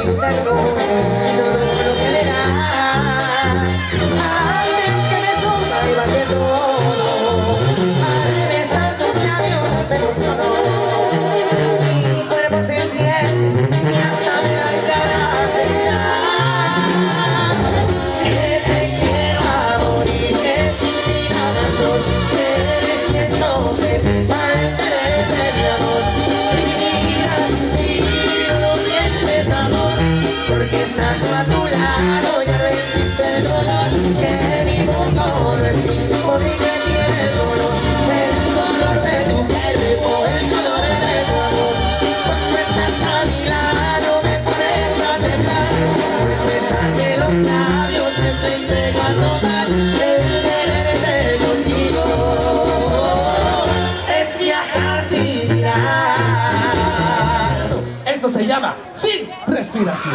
দেখো Sin Respiración.